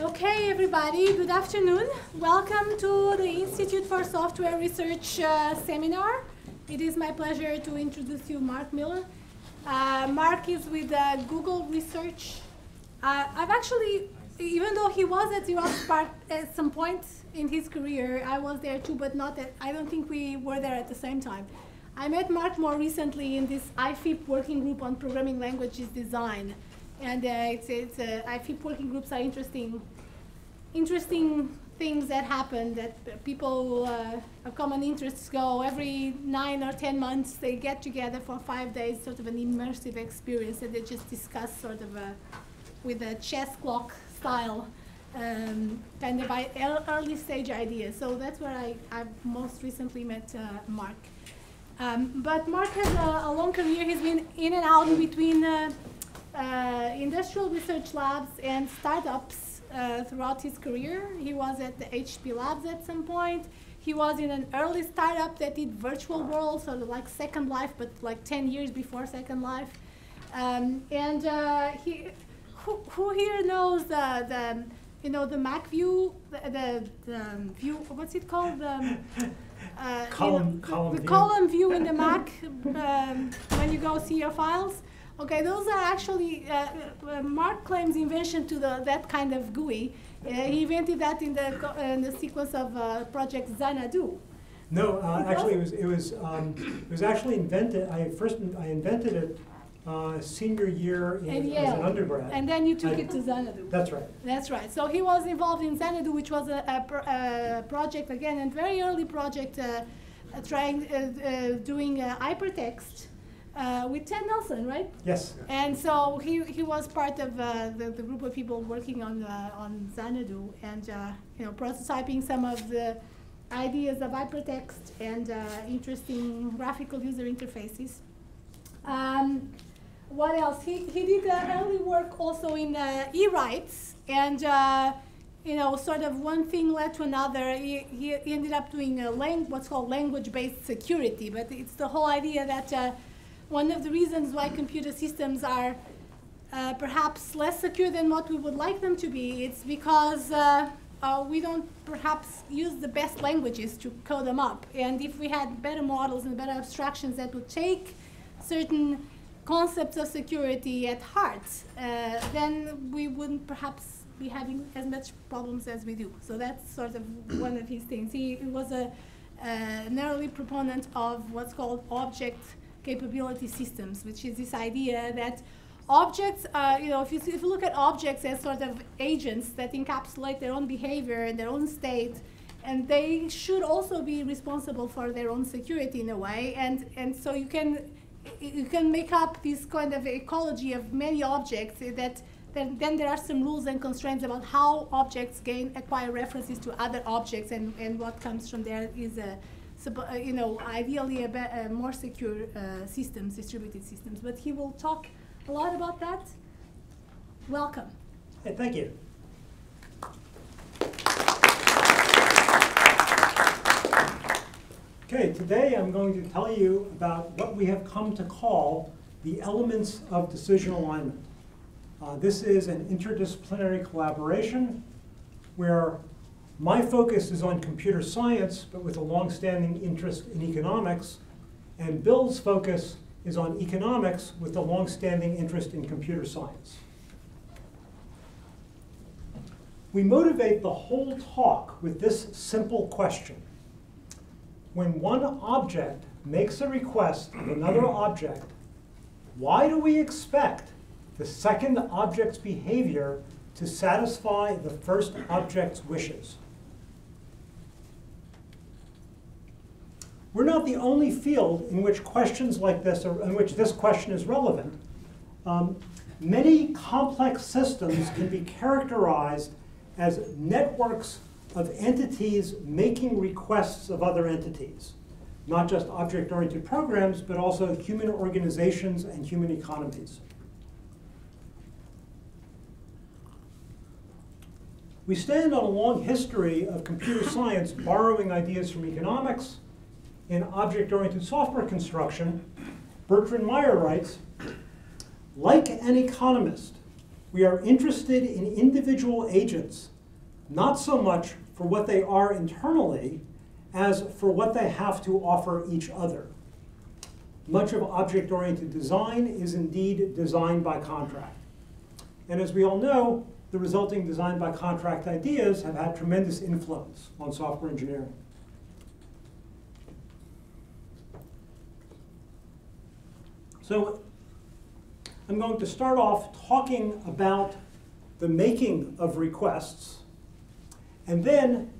Okay, everybody, good afternoon. Welcome to the Institute for Software Research uh, seminar. It is my pleasure to introduce you Mark Miller. Uh, Mark is with uh, Google Research. Uh, I've actually, even though he was at Xerox PARC at some point in his career, I was there too, but not at, I don't think we were there at the same time. I met Mark more recently in this IFIP working group on programming languages design. And uh, it's, it's uh, IFIP working groups are interesting, interesting things that happen that people uh, of common interests go every nine or ten months. They get together for five days, sort of an immersive experience, and they just discuss sort of a, with a chess clock style um, kind of early stage ideas. So that's where I, I most recently met uh, Mark. Um, but Mark has a, a, long career. He's been in and out in between uh, uh, industrial research labs and startups uh, throughout his career. He was at the HP Labs at some point. He was in an early startup that did virtual world, of like Second Life, but like 10 years before Second Life. Um, and uh, he, who, who, here knows the, the, you know, the Mac view, the, the, the view, what's it called? The, uh, column, you know, column the view. column view in the Mac um, when you go see your files. Okay, those are actually uh, uh, Mark claims invention to the, that kind of GUI. Uh, he invented that in the, in the sequence of uh, Project Xanadu. No, uh, actually, it was it was um, it was actually invented. I first I invented it uh, senior year in, as an undergrad. And then you took I, it to Xanadu. That's right. That's right. So he was involved in Xanadu, which was a, a, a project again, a very early project, trying doing hypertext uh, with Ted Nelson, right? Yes. And so he, he was part of uh, the, the group of people working on uh, on Xanadu and uh, you know prototyping some of the ideas of hypertext and uh, interesting graphical user interfaces. Um, what else? He, he did early work also in uh, e-rights and you know, sort of one thing led to another. He, he ended up doing a lang- what's called language-based security, but it's the whole idea that uh, one of the reasons why computer systems are uh, perhaps less secure than what we would like them to be, it's because uh, uh, we don't perhaps use the best languages to code them up. And if we had better models and better abstractions that would take certain concepts of security at heart, uh, then we wouldn't perhaps be having as much problems as we do. So that's sort of one of his things. He was a, early proponent of what's called object capability systems, which is this idea that objects, uh, you know, if you, if you look at objects as sort of agents that encapsulate their own behavior and their own state, and they should also be responsible for their own security in a way, and, and so you can, you can make up this kind of ecology of many objects that then, then there are some rules and constraints about how objects gain acquire references to other objects and, and what comes from there is a uh, you know, ideally a uh, more secure uh, systems, distributed systems. But he will talk a lot about that. Welcome. Hey, thank you. Okay, today I'm going to tell you about what we have come to call the elements of decision alignment. Uh, this is an interdisciplinary collaboration where my focus is on computer science, but with a long-standing interest in economics, and Bill's focus is on economics with a long-standing interest in computer science. We motivate the whole talk with this simple question. When one object makes a request of another object, why do we expect the second object's behavior to satisfy the first object's wishes? We're not the only field in which questions like this, in which this question is relevant. Um, many complex systems can be characterized as networks of entities making requests of other entities. Not just object-oriented programs, but also human organizations and human economies. We stand on a long history of computer science borrowing ideas from economics, in object-oriented software construction, Bertrand Meyer writes, like an economist, We are interested in individual agents, not so much for what they are internally as for what they have to offer each other. Much of object-oriented design is indeed design by contract. And as we all know, the resulting design by contract ideas have had tremendous influence on software engineering. So I'm going to start off talking about the making of requests, and then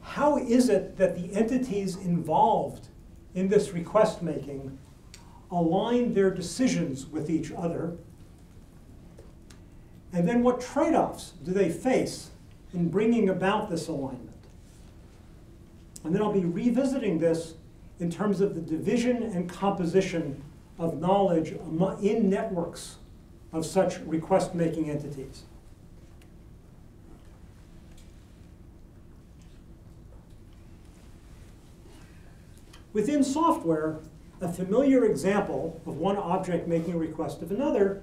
how is it that the entities involved in this request making align their decisions with each other, and then what trade-offs do they face in bringing about this alignment. And then I'll be revisiting this in terms of the division and composition of knowledge in networks of such request-making entities. Within software, a familiar example of one object making a request of another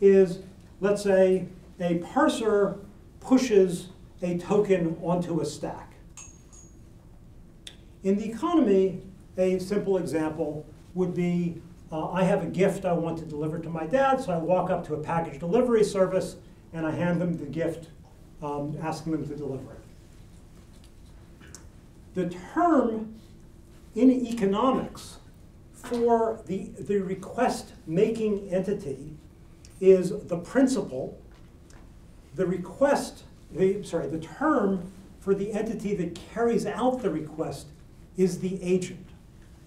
is, let's say, a parser pushes a token onto a stack. In the economy, a simple example would be uh, I have a gift I want to deliver to my dad, so I walk up to a package delivery service and I hand them the gift, um, asking them to deliver it. The term in economics for the, the request making entity is the principal. The request, the, sorry, the term for the entity that carries out the request is the agent.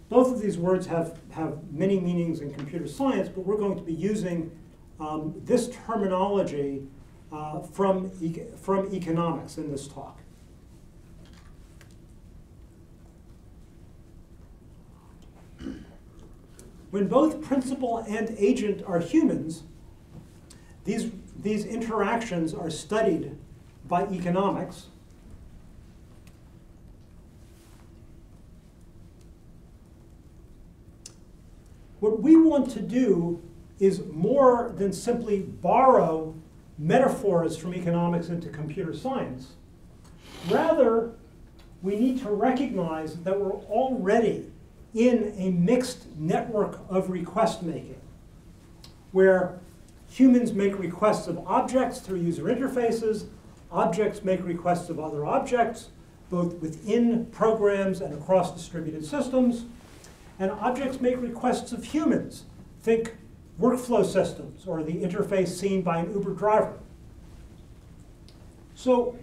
Both of these words have, have many meanings in computer science, but we're going to be using um, this terminology uh, from, e from economics in this talk. When both principal and agent are humans, these, these interactions are studied by economics What we want to do is more than simply borrow metaphors from economics into computer science. Rather, we need to recognize that we're already in a mixed network of request making, where humans make requests of objects through user interfaces, objects make requests of other objects, both within programs and across distributed systems, and objects make requests of humans. Think workflow systems or the interface seen by an Uber driver. So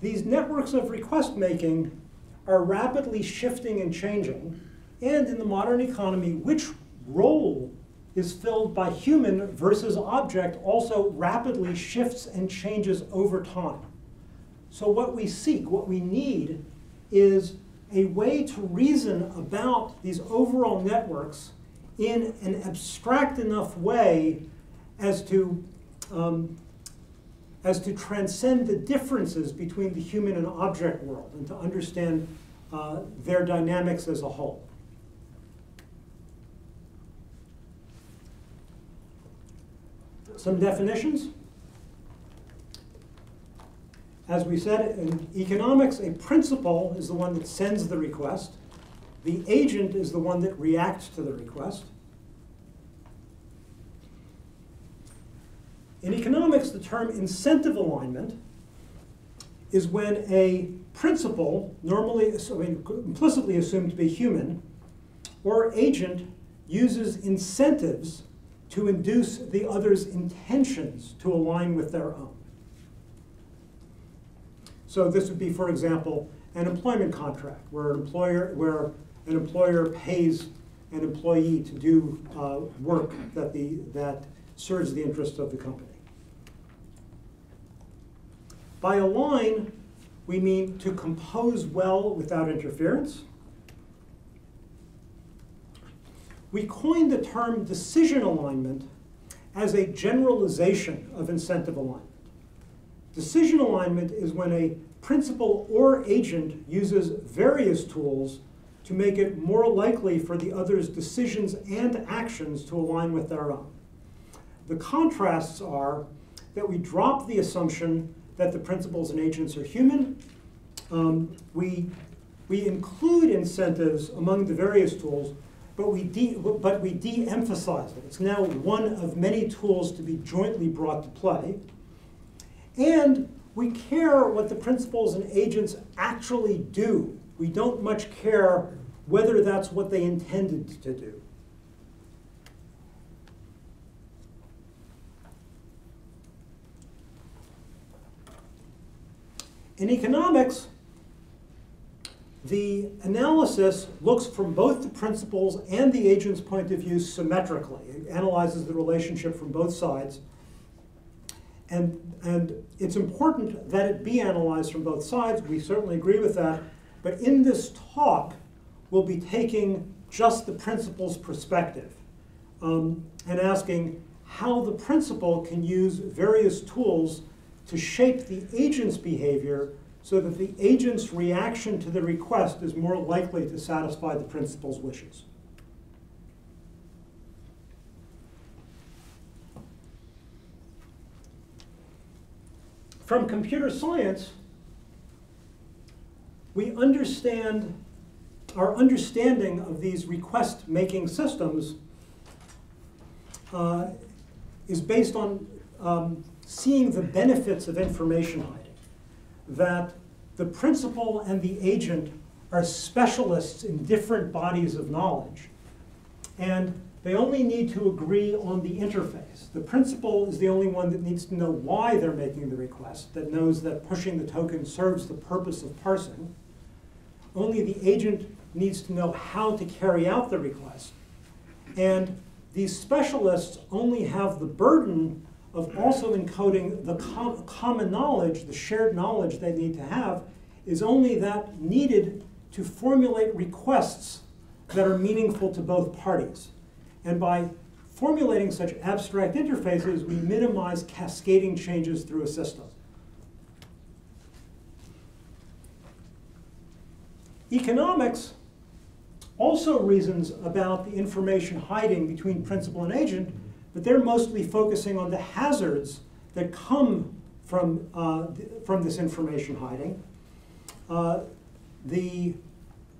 these networks of request making are rapidly shifting and changing. And in the modern economy, which role is filled by human versus object also rapidly shifts and changes over time. So what we seek, what we need, is a way to reason about these overall networks in an abstract enough way as to, um, as to transcend the differences between the human and object world and to understand uh, their dynamics as a whole. Some definitions. As we said, in economics, a principal is the one that sends the request. The agent is the one that reacts to the request. In economics, the term incentive alignment is when a principal, normally implicitly assumed to be human, or agent uses incentives to induce the other's intentions to align with their own. So this would be, for example, an employment contract where an employer, where an employer pays an employee to do uh, work that, the, that serves the interest of the company. By align, we mean to compose well without interference. We coined the term decision alignment as a generalization of incentive alignment. Decision alignment is when a principal or agent uses various tools to make it more likely for the other's decisions and actions to align with their own. the contrasts are that we drop the assumption that the principals and agents are human. Um, we, we include incentives among the various tools, but we, de but we de-emphasize it. It's now one of many tools to be jointly brought to play. And we care what the principals and agents actually do. We don't much care whether that's what they intended to do. In economics, the analysis looks from both the principals and the agent's point of view symmetrically. It analyzes the relationship from both sides. And, and it's important that it be analyzed from both sides. We certainly agree with that. But in this talk, we'll be taking just the principal's perspective um, and asking how the principal can use various tools to shape the agent's behavior so that the agent's reaction to the request is more likely to satisfy the principal's wishes. From computer science, we understand our understanding of these request-making systems uh, is based on um, seeing the benefits of information hiding, that the principal and the agent are specialists in different bodies of knowledge, and they only need to agree on the interface. The principal is the only one that needs to know why they're making the request, that knows that pushing the token serves the purpose of parsing. Only the agent needs to know how to carry out the request. And these specialists only have the burden of also encoding the com common knowledge, the shared knowledge they need to have, is only that needed to formulate requests that are meaningful to both parties. And by formulating such abstract interfaces, we minimize cascading changes through a system. Economics also reasons about the information hiding between principal and agent but they're mostly focusing on the hazards that come from, uh, from this information hiding. Uh, the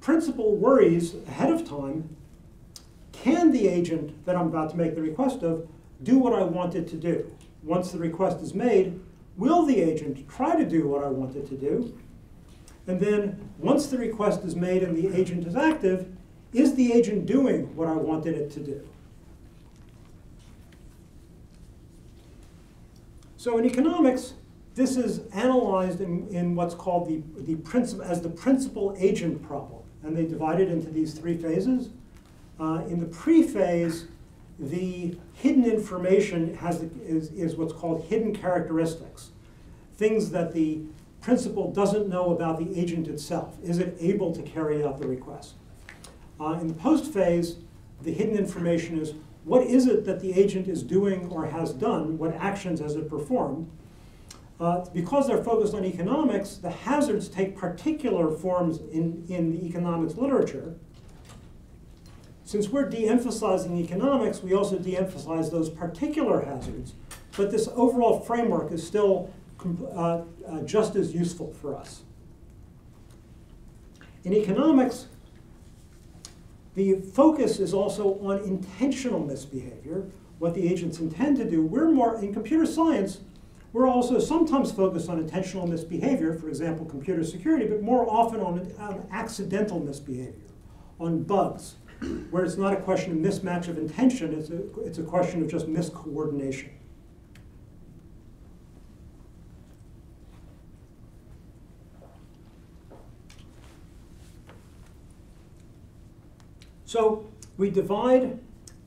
principal worries ahead of time, can the agent that I'm about to make the request of do what I want it to do? Once the request is made, will the agent try to do what I want it to do? And then once the request is made and the agent is active, is the agent doing what I wanted it to do? So in economics, this is analyzed in, in what's called the, the as the principal agent problem. And they divide it into these three phases. Uh, in the pre-phase, the hidden information has, is, is what's called hidden characteristics. Things that the principal doesn't know about the agent itself. Is it able to carry out the request? Uh, in the post phase, the hidden information is what is it that the agent is doing or has done? What actions has it performed? Uh, because they're focused on economics, the hazards take particular forms in, in the economics literature. Since we're de-emphasizing economics, we also de-emphasize those particular hazards. But this overall framework is still uh, uh, just as useful for us. In economics, the focus is also on intentional misbehavior, what the agents intend to do. We're more, in computer science, we're also sometimes focused on intentional misbehavior, for example, computer security, but more often on, on accidental misbehavior, on bugs, where it's not a question of mismatch of intention, it's a, it's a question of just miscoordination. So we divide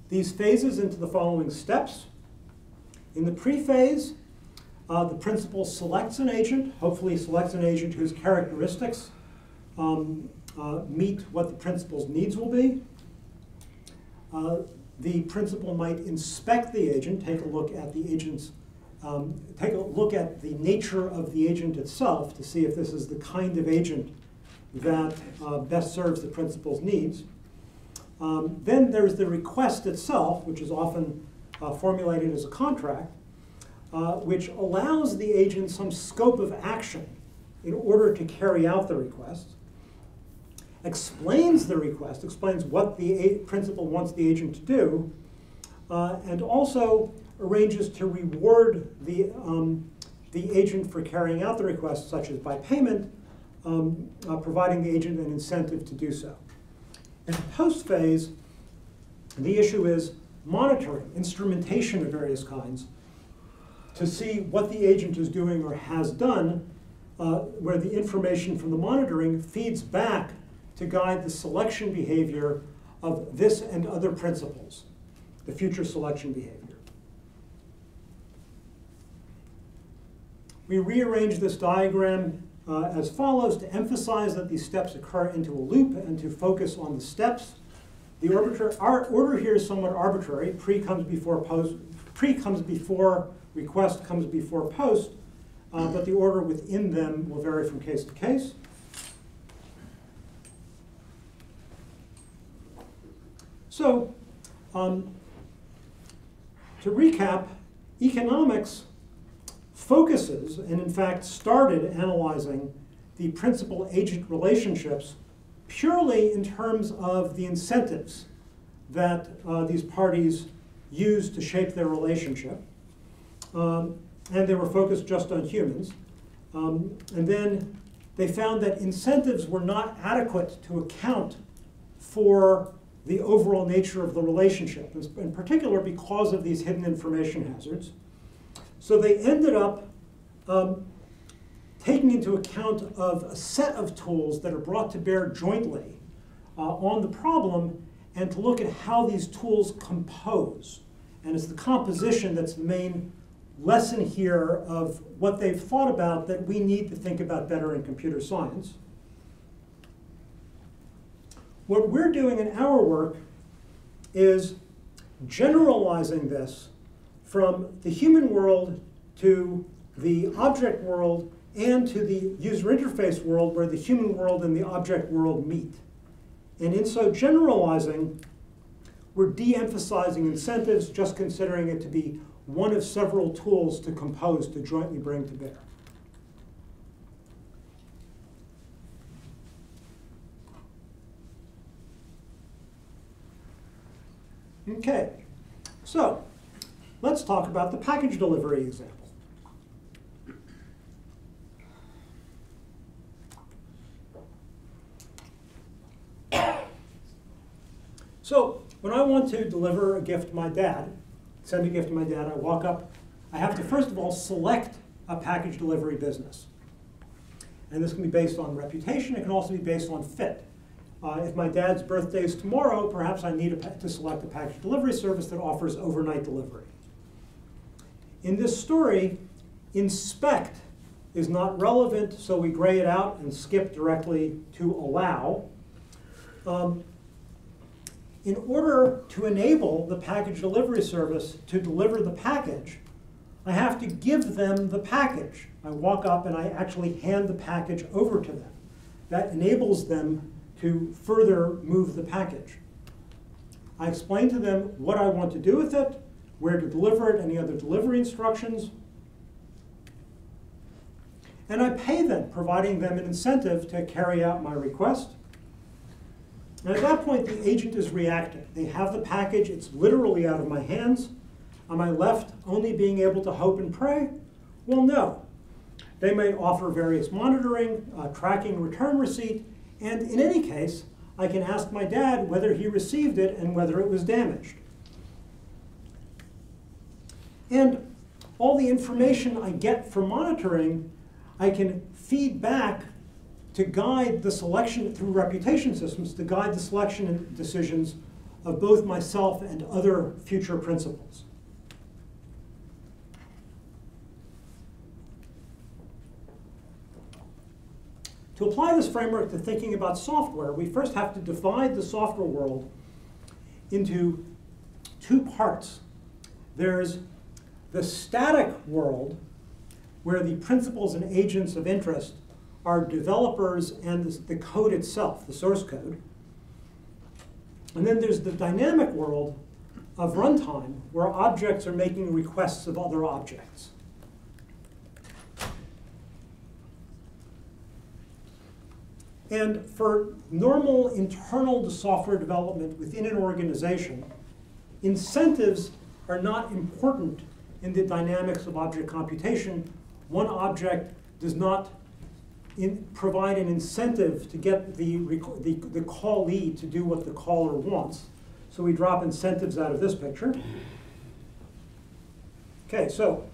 these phases into the following steps. In the pre-phase, uh, the principal selects an agent, hopefully selects an agent whose characteristics um, uh, meet what the principal's needs will be. Uh, the principal might inspect the agent, take a look at the agent's, um, take a look at the nature of the agent itself to see if this is the kind of agent that uh, best serves the principal's needs. Um, then there's the request itself, which is often uh, formulated as a contract, uh, which allows the agent some scope of action in order to carry out the request, explains the request, explains what the principal wants the agent to do, uh, and also arranges to reward the, um, the agent for carrying out the request, such as by payment, um, uh, providing the agent an incentive to do so. In post phase, the issue is monitoring, instrumentation of various kinds, to see what the agent is doing or has done, uh, where the information from the monitoring feeds back to guide the selection behavior of this and other principals, the future selection behavior. We rearrange this diagram uh, as follows to emphasize that these steps occur into a loop and to focus on the steps. The arbiter, our order here is somewhat arbitrary. Pre comes before post. Pre comes before request comes before post, uh, but the order within them will vary from case to case. So, um, to recap, economics focuses, and in fact started analyzing the principal agent relationships purely in terms of the incentives that uh, these parties use to shape their relationship. Um, and they were focused just on humans. Um, and then they found that incentives were not adequate to account for the overall nature of the relationship, in particular because of these hidden information hazards. So they ended up um, taking into account of a set of tools that are brought to bear jointly uh, on the problem and to look at how these tools compose. And it's the composition that's the main lesson here of what they've thought about that we need to think about better in computer science. What we're doing in our work is generalizing this from the human world to the object world and to the user interface world where the human world and the object world meet. And in so generalizing, we're de-emphasizing incentives, just considering it to be one of several tools to compose to jointly bring to bear. Okay, so let's talk about the package delivery example. So when I want to deliver a gift to my dad, send a gift to my dad, I walk up, I have to first of all select a package delivery business. And this can be based on reputation, it can also be based on fit. Uh, if my dad's birthday is tomorrow, perhaps I need to select a package delivery service that offers overnight delivery. In this story, inspect is not relevant, so we gray it out and skip directly to allow. Um, in order to enable the package delivery service to deliver the package, I have to give them the package. I walk up and I actually hand the package over to them. That enables them to further move the package. I explain to them what I want to do with it, where to deliver it, any other delivery instructions, and I pay them, providing them an incentive to carry out my request. And at that point, the agent is reacting. They have the package, it's literally out of my hands. Am I left only being able to hope and pray? Well, no. They may offer various monitoring, uh, tracking return receipt, and in any case, I can ask my dad whether he received it and whether it was damaged. And all the information I get from monitoring, I can feed back to guide the selection through reputation systems, to guide the selection decisions of both myself and other future principals. To apply this framework to thinking about software, we first have to divide the software world into two parts. There's the static world, where the principals and agents of interest are developers and the code itself, the source code. And then there's the dynamic world of runtime where objects are making requests of other objects. And for normal internal software development within an organization, incentives are not important in the dynamics of object computation. One object does not in, provide an incentive to get the, the, the callee to do what the caller wants. So we drop incentives out of this picture. Okay, so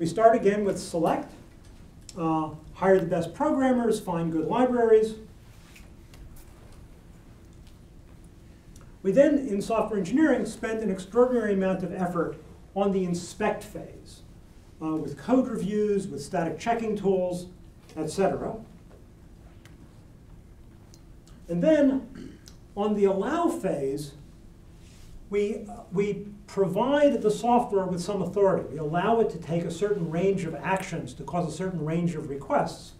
we start again with select, uh, hire the best programmers, find good libraries. We then, in software engineering, spend an extraordinary amount of effort on the inspect phase uh, with code reviews, with static checking tools, etc. And then on the allow phase, we, uh, we provide the software with some authority. We allow it to take a certain range of actions to cause a certain range of requests.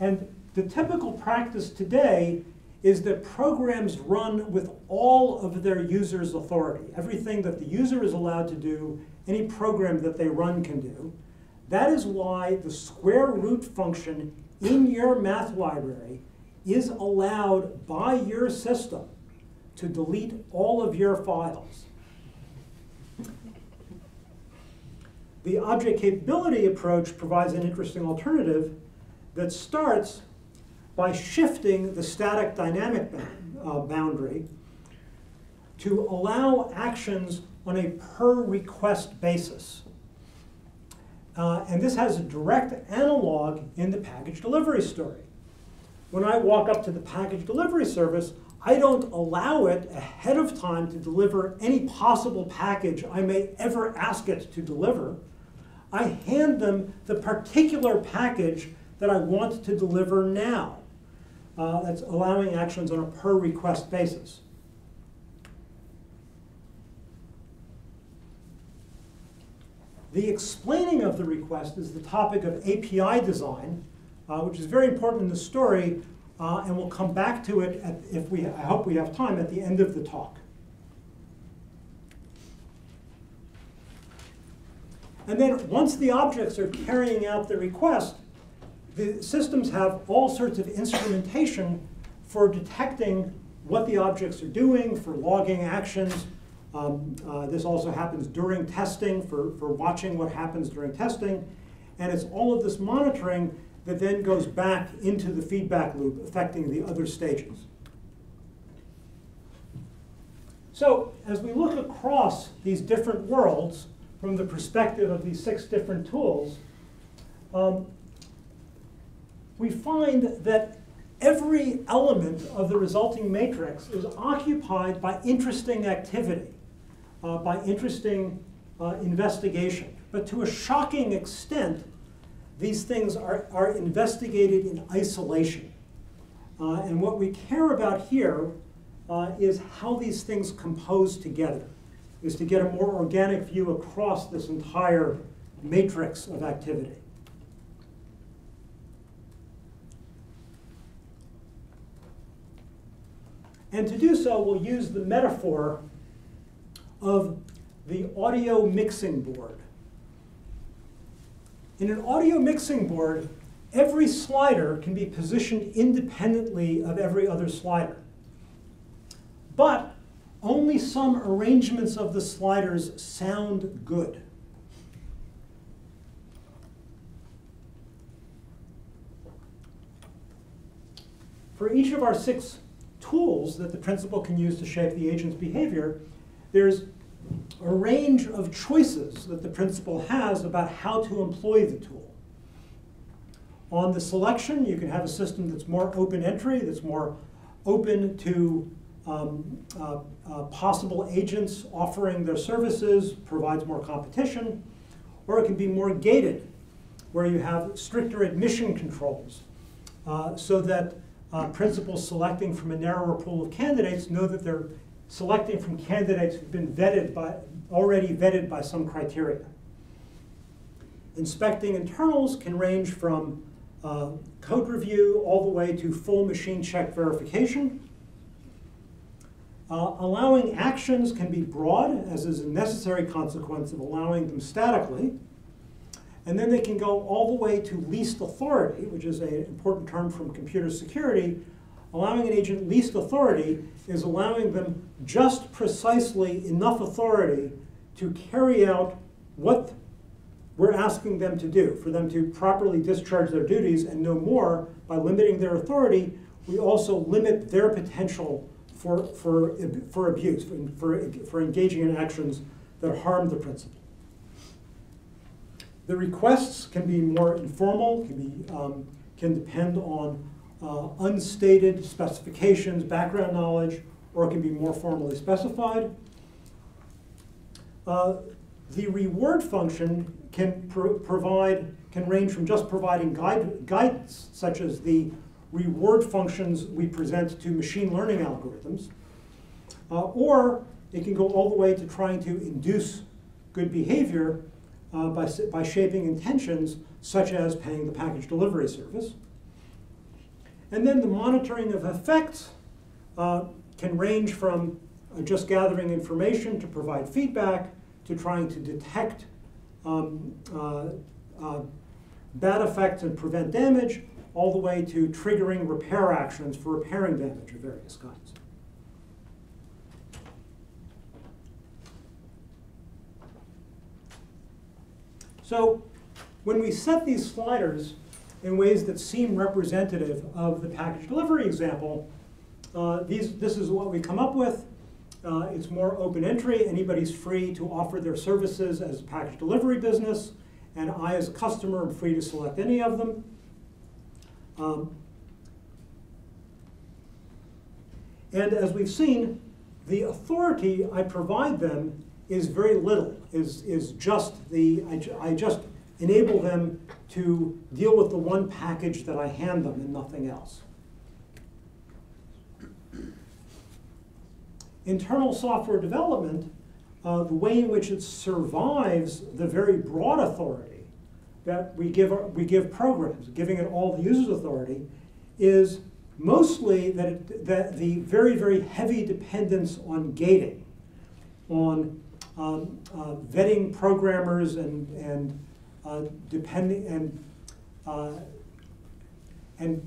And the typical practice today is that programs run with all of their users' authority. Everything that the user is allowed to do, any program that they run can do. That is why the square root function in your math library is allowed by your system to delete all of your files. The object capability approach provides an interesting alternative that starts by shifting the static dynamic uh, boundary to allow actions on a per request basis. Uh, and this has a direct analog in the package delivery story. When I walk up to the package delivery service, I don't allow it ahead of time to deliver any possible package I may ever ask it to deliver. I hand them the particular package that I want to deliver now. Uh, that's allowing actions on a per request basis. The explaining of the request is the topic of API design, uh, which is very important in the story, uh, and we'll come back to it at, if we, I hope we have time, at the end of the talk. And then once the objects are carrying out the request, the systems have all sorts of instrumentation for detecting what the objects are doing, for logging actions, um, uh, this also happens during testing for, for watching what happens during testing. And it's all of this monitoring that then goes back into the feedback loop affecting the other stages. So as we look across these different worlds from the perspective of these six different tools, um, we find that every element of the resulting matrix is occupied by interesting activity uh, by interesting uh, investigation. But to a shocking extent, these things are, are investigated in isolation. Uh, and what we care about here uh, is how these things compose together, is to get a more organic view across this entire matrix of activity. And to do so, we'll use the metaphor of the audio mixing board. In an audio mixing board, every slider can be positioned independently of every other slider. But only some arrangements of the sliders sound good. For each of our six tools that the principal can use to shape the agent's behavior, there's a range of choices that the principal has about how to employ the tool. On the selection, you can have a system that's more open entry, that's more open to um, uh, uh, possible agents offering their services, provides more competition, or it can be more gated, where you have stricter admission controls, uh, so that uh, principals selecting from a narrower pool of candidates know that they're selecting from candidates who've been vetted by, already vetted by some criteria. Inspecting internals can range from uh, code review all the way to full machine check verification. Uh, allowing actions can be broad, as is a necessary consequence of allowing them statically. And then they can go all the way to least authority, which is an important term from computer security. Allowing an agent least authority is allowing them just precisely enough authority to carry out what we're asking them to do, for them to properly discharge their duties and no more. By limiting their authority, we also limit their potential for, for, for abuse, for, for engaging in actions that harm the principal. The requests can be more informal, can, be, um, can depend on uh, unstated specifications, background knowledge, or it can be more formally specified. Uh, the reward function can pro provide, can range from just providing guide, guidance, such as the reward functions we present to machine learning algorithms, uh, or it can go all the way to trying to induce good behavior uh, by, by shaping intentions such as paying the package delivery service. And then the monitoring of effects uh, can range from uh, just gathering information to provide feedback to trying to detect um, uh, uh, bad effects and prevent damage, all the way to triggering repair actions for repairing damage of various kinds. So when we set these sliders in ways that seem representative of the package delivery example, uh, these, this is what we come up with. Uh, it's more open entry. Anybody's free to offer their services as a package delivery business, and I, as a customer, am free to select any of them. Um, and as we've seen, the authority I provide them is very little, is, is just the, I, I just enable them to deal with the one package that I hand them and nothing else. Internal software development, uh, the way in which it survives the very broad authority that we give, we give programs, giving it all the user's authority, is mostly that, it, that the very, very heavy dependence on gating, on um, uh, vetting programmers and, and uh, depending and uh, and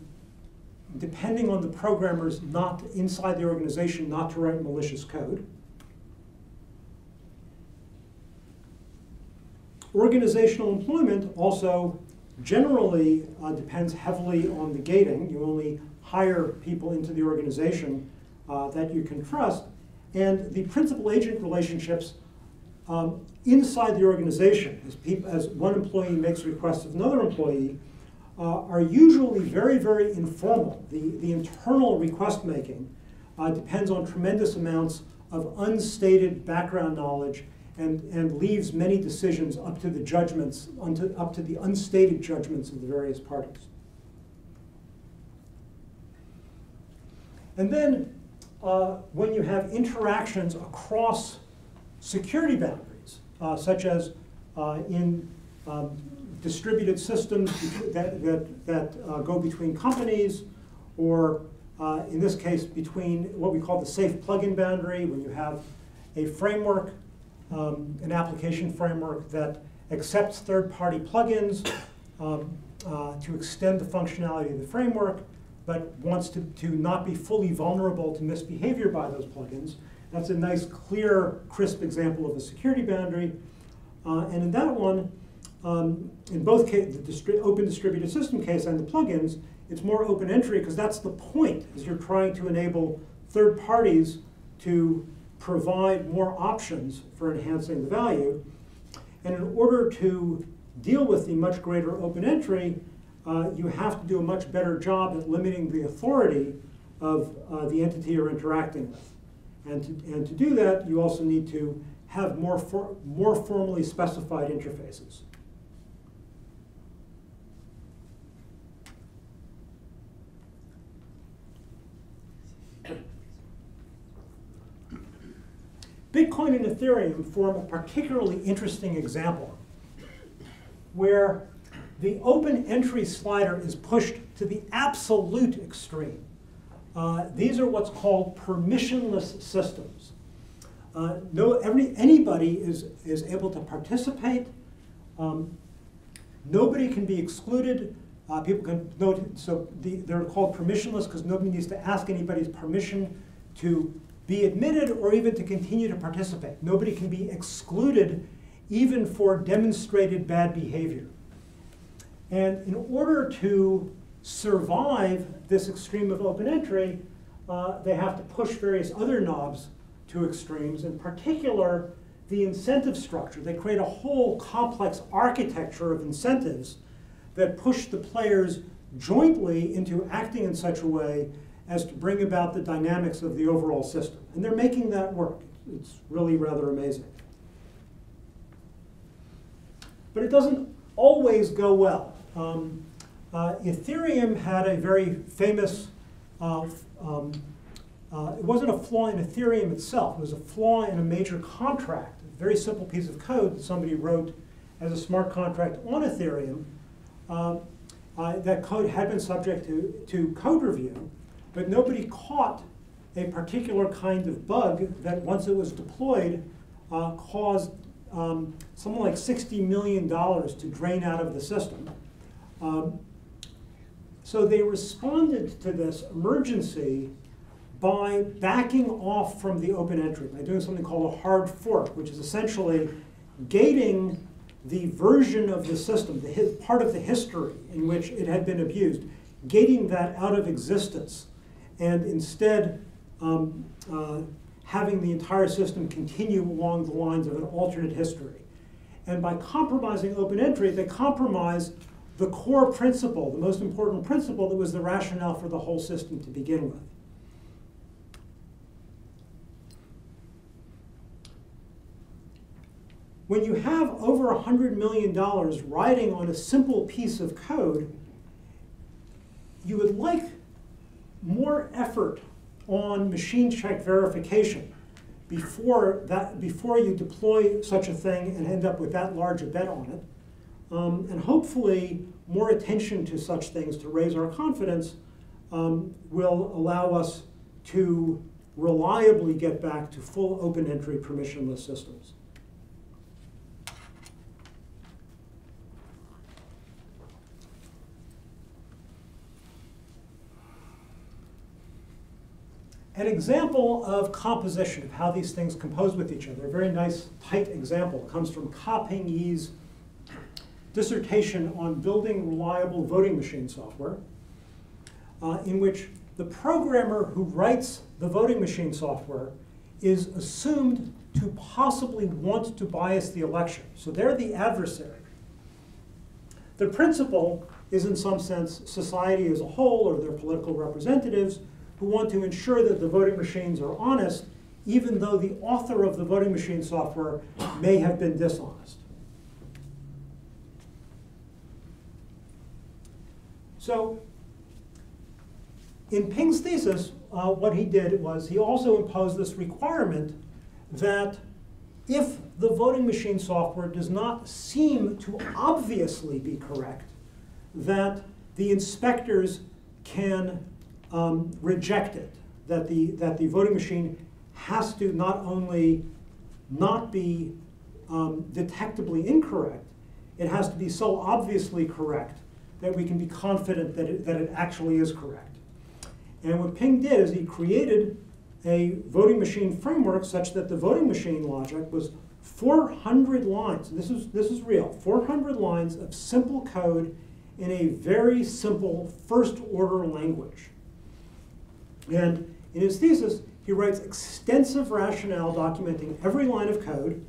depending on the programmers not inside the organization not to write malicious code. Organizational employment also generally uh, depends heavily on the gating. You only hire people into the organization uh, that you can trust. And the principal-agent relationships um, inside the organization, as, people, as one employee makes requests of another employee, uh, are usually very, very informal. The, the internal request making uh, depends on tremendous amounts of unstated background knowledge and, and leaves many decisions up to the judgments, unto, up to the unstated judgments of the various parties. And then uh, when you have interactions across security boundaries, uh, such as uh, in um, distributed systems that, that, that uh, go between companies, or uh, in this case, between what we call the safe plugin boundary, when you have a framework, um, an application framework that accepts third-party plugins um, uh, to extend the functionality of the framework, but wants to, to not be fully vulnerable to misbehavior by those plugins. That's a nice, clear, crisp example of a security boundary. Uh, and in that one, um, in both case, the distri open distributed system case and the plugins, it's more open entry because that's the point, is you're trying to enable third parties to provide more options for enhancing the value. And in order to deal with the much greater open entry, uh, you have to do a much better job at limiting the authority of uh, the entity you're interacting with. And to, and to do that, you also need to have more, for, more formally specified interfaces. Bitcoin and Ethereum form a particularly interesting example where the open entry slider is pushed to the absolute extreme. Uh, these are what's called permissionless systems. Uh, no, every, anybody is, is able to participate. Um, nobody can be excluded. Uh, people can so the, they're called permissionless because nobody needs to ask anybody's permission to be admitted or even to continue to participate. Nobody can be excluded even for demonstrated bad behavior. And in order to survive this extreme of open entry, uh, they have to push various other knobs to extremes, in particular, the incentive structure. They create a whole complex architecture of incentives that push the players jointly into acting in such a way as to bring about the dynamics of the overall system. And they're making that work. It's really rather amazing. But it doesn't always go well. Um, uh, Ethereum had a very famous, uh, um, uh, it wasn't a flaw in Ethereum itself, it was a flaw in a major contract, a very simple piece of code that somebody wrote as a smart contract on Ethereum. Uh, uh, that code had been subject to, to code review, but nobody caught a particular kind of bug that once it was deployed uh, caused um, something like $60 million to drain out of the system. Um, so they responded to this emergency by backing off from the open entry, by doing something called a hard fork, which is essentially gating the version of the system, the part of the history in which it had been abused, gating that out of existence, and instead um, uh, having the entire system continue along the lines of an alternate history. And by compromising open entry, they compromise the core principle, the most important principle that was the rationale for the whole system to begin with. When you have over $100 million riding on a simple piece of code, you would like more effort on machine check verification before, that, before you deploy such a thing and end up with that large a bet on it. Um, and hopefully, more attention to such things to raise our confidence um, will allow us to reliably get back to full open entry permissionless systems. An example of composition, of how these things compose with each other, a very nice, tight example, comes from Ka-Ping Yee's dissertation on building reliable voting machine software, uh, in which the programmer who writes the voting machine software is assumed to possibly want to bias the election. So they're the adversary. The principal is, in some sense, society as a whole or their political representatives who want to ensure that the voting machines are honest, even though the author of the voting machine software may have been dishonest. So in Ping's thesis, uh, what he did was he also imposed this requirement that if the voting machine software does not seem to obviously be correct, that the inspectors can um, reject it, that the, that the voting machine has to not only not be um, detectably incorrect, it has to be so obviously correct that we can be confident that it, that it actually is correct. And what Ping did is he created a voting machine framework such that the voting machine logic was 400 lines. This is, this is real. 400 lines of simple code in a very simple first order language. And in his thesis, he writes extensive rationale documenting every line of code.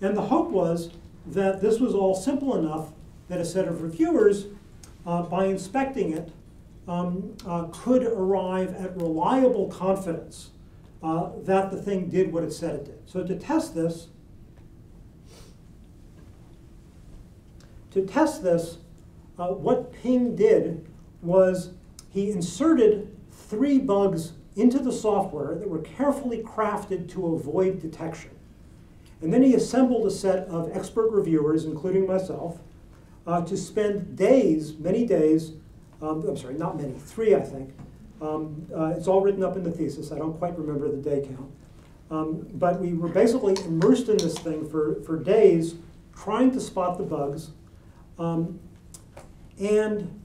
And the hope was that this was all simple enough that a set of reviewers uh, by inspecting it, um, uh, could arrive at reliable confidence uh, that the thing did what it said it did. So to test this, to test this, uh, what Ping did was he inserted three bugs into the software that were carefully crafted to avoid detection. And then he assembled a set of expert reviewers, including myself, uh, to spend days, many days, um, I'm sorry, not many, three I think, Um, uh, it's all written up in the thesis. I don't quite remember the day count. Um, but we were basically immersed in this thing for, for days, trying to spot the bugs. Um, and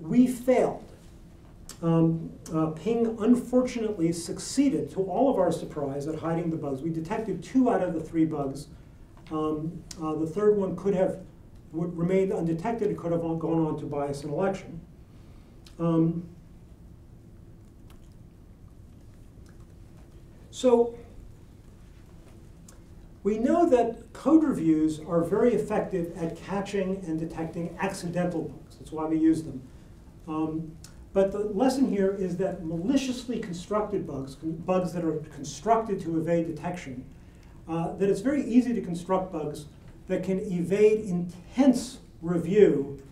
we failed. Um, uh, Ping unfortunately succeeded, to all of our surprise, at hiding the bugs. We detected two out of the three bugs. Um, uh, the third one could have remained undetected. It could have gone on to bias an election. Um, so we know that code reviews are very effective at catching and detecting accidental bugs. That's why we use them. Um, but the lesson here is that maliciously constructed bugs, bugs that are constructed to evade detection, uh, that it's very easy to construct bugs that can evade intense review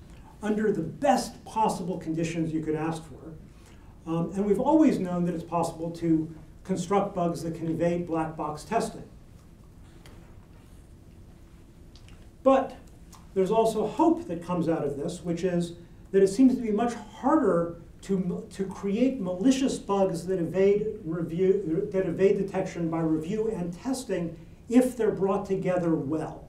under the best possible conditions you could ask for. Um, and we've always known that it's possible to construct bugs that can evade black box testing. But there's also hope that comes out of this, which is that it seems to be much harder to, to create malicious bugs that evade, review, that evade detection by review and testing if they're brought together well.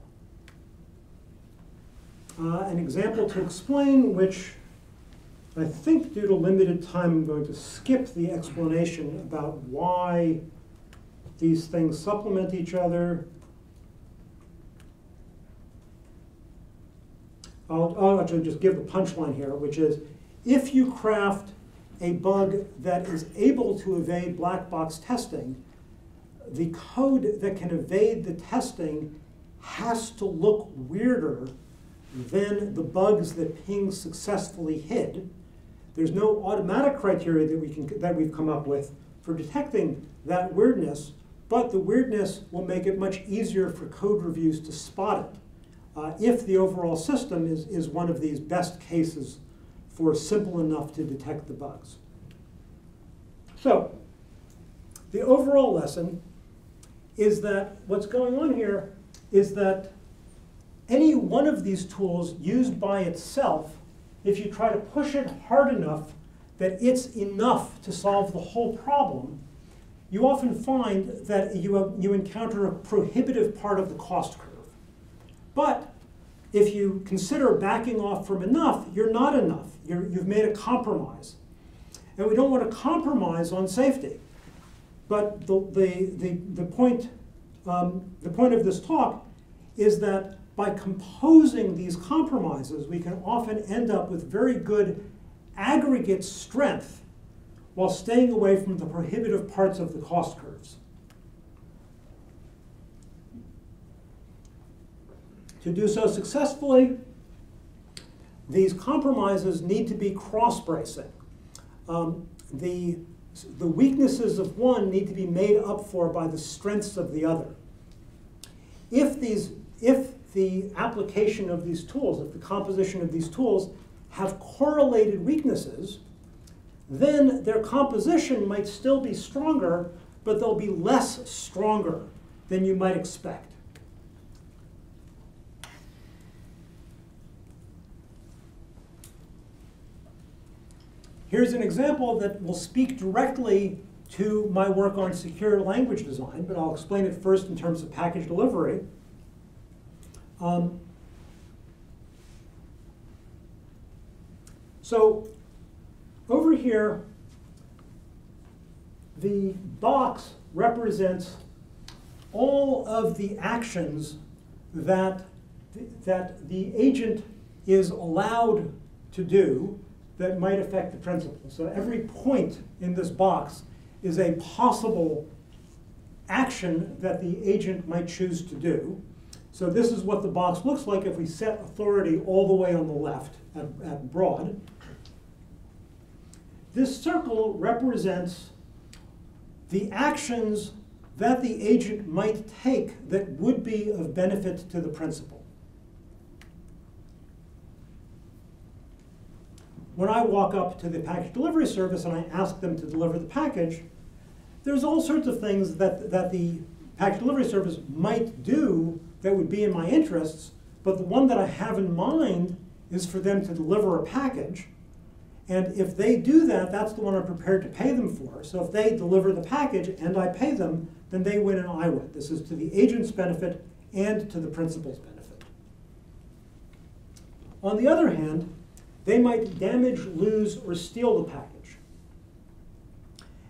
Uh, an example to explain, which I think due to limited time, I'm going to skip the explanation about why these things supplement each other. I'll, I'll actually just give the punchline here, which is if you craft a bug that is able to evade black box testing, the code that can evade the testing has to look weirder than the bugs that Ping successfully hid. There's no automatic criteria that, we can, that we've come up with for detecting that weirdness, but the weirdness will make it much easier for code reviews to spot it uh, if the overall system is, is one of these best cases for simple enough to detect the bugs. So, the overall lesson is that what's going on here is that any one of these tools used by itself, if you try to push it hard enough that it's enough to solve the whole problem, you often find that you, you encounter a prohibitive part of the cost curve. But if you consider backing off from enough, you're not enough. You're, you've made a compromise. And we don't want to compromise on safety. But the, the, the, the, point, um, the point of this talk is that by composing these compromises, we can often end up with very good aggregate strength while staying away from the prohibitive parts of the cost curves. To do so successfully, these compromises need to be cross-bracing. Um, the, the weaknesses of one need to be made up for by the strengths of the other. If, these, if the application of these tools, if the composition of these tools have correlated weaknesses, then their composition might still be stronger, but they'll be less stronger than you might expect. Here's an example that will speak directly to my work on secure language design, but I'll explain it first in terms of package delivery. Um, so over here, the box represents all of the actions that, that the agent is allowed to do that might affect the principal. So every point in this box is a possible action that the agent might choose to do. So this is what the box looks like if we set authority all the way on the left at, at broad. This circle represents the actions that the agent might take that would be of benefit to the principal. When I walk up to the package delivery service and I ask them to deliver the package, there's all sorts of things that, that the package delivery service might do that would be in my interests, but the one that I have in mind is for them to deliver a package. And if they do that, that's the one I'm prepared to pay them for. So if they deliver the package and I pay them, then they win and I win. This is to the agent's benefit and to the principal's benefit. On the other hand, they might damage, lose, or steal the package.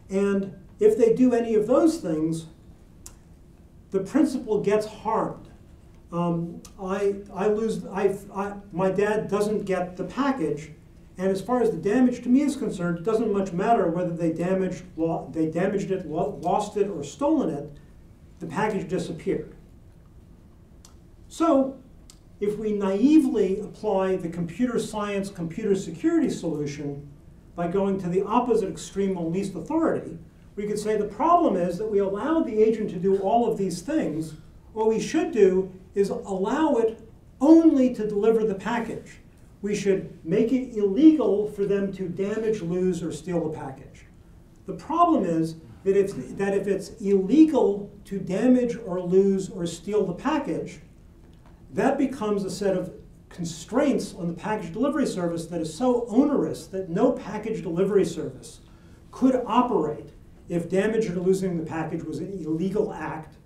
And if they do any of those things, the principal gets harmed. Um, I, I lose, I, I, my dad doesn't get the package, and as far as the damage to me is concerned, it doesn't much matter whether they damaged, they damaged it, lost it, or stolen it. The package disappeared. So, if we naively apply the computer science, computer security solution by going to the opposite extreme of least authority, we could say the problem is that we allow the agent to do all of these things. What we should do is allow it only to deliver the package. We should make it illegal for them to damage, lose, or steal the package. The problem is that if, that if it's illegal to damage or lose or steal the package, that becomes a set of constraints on the package delivery service that is so onerous that no package delivery service could operate if damage or losing the package was an illegal act.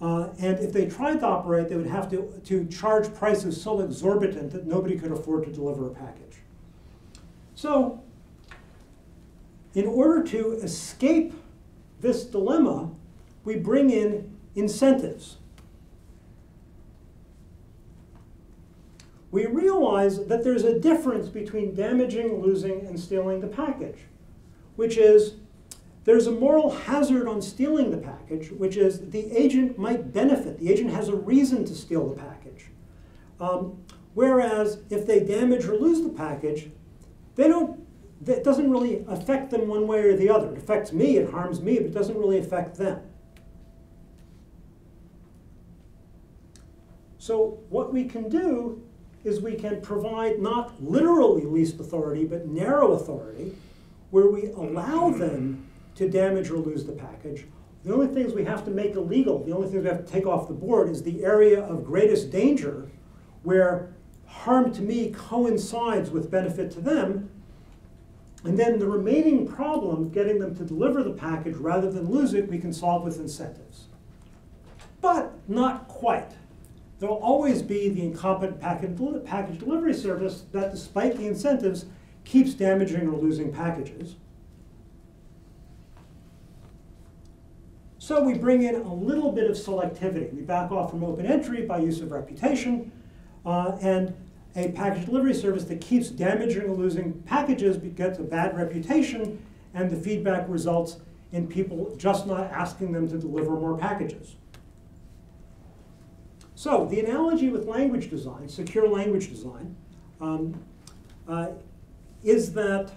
Uh, and if they tried to operate, they would have to, to charge prices so exorbitant that nobody could afford to deliver a package. So, in order to escape this dilemma, we bring in incentives. We realize that there's a difference between damaging, losing, and stealing the package, which is there's a moral hazard on stealing the package, which is the agent might benefit. The agent has a reason to steal the package. Um, whereas if they damage or lose the package, they don't, it doesn't really affect them one way or the other. It affects me, it harms me, but it doesn't really affect them. So what we can do is we can provide not literally least authority, but narrow authority, where we allow them to damage or lose the package. The only things we have to make illegal, the only things we have to take off the board is the area of greatest danger where harm to me coincides with benefit to them. And then the remaining problem, getting them to deliver the package rather than lose it, we can solve with incentives. But not quite. There will always be the incompetent package delivery service that, despite the incentives, keeps damaging or losing packages. So we bring in a little bit of selectivity. We back off from open entry by use of reputation, uh, and a package delivery service that keeps damaging or losing packages gets a bad reputation, and the feedback results in people just not asking them to deliver more packages. So the analogy with language design, secure language design, um, uh, is that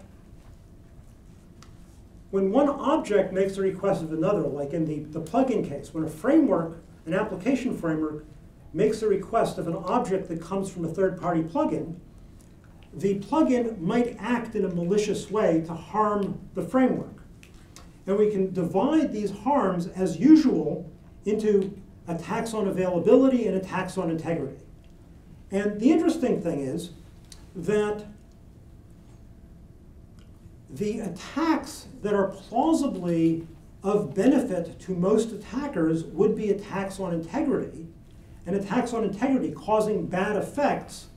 when one object makes a request of another, like in the, the plugin case, when a framework, an application framework, makes a request of an object that comes from a third-party plugin, the plugin might act in a malicious way to harm the framework. And we can divide these harms, as usual, into attacks on availability and a tax on integrity. And the interesting thing is that the attacks that are plausibly of benefit to most attackers would be attacks on integrity. And attacks on integrity causing bad effects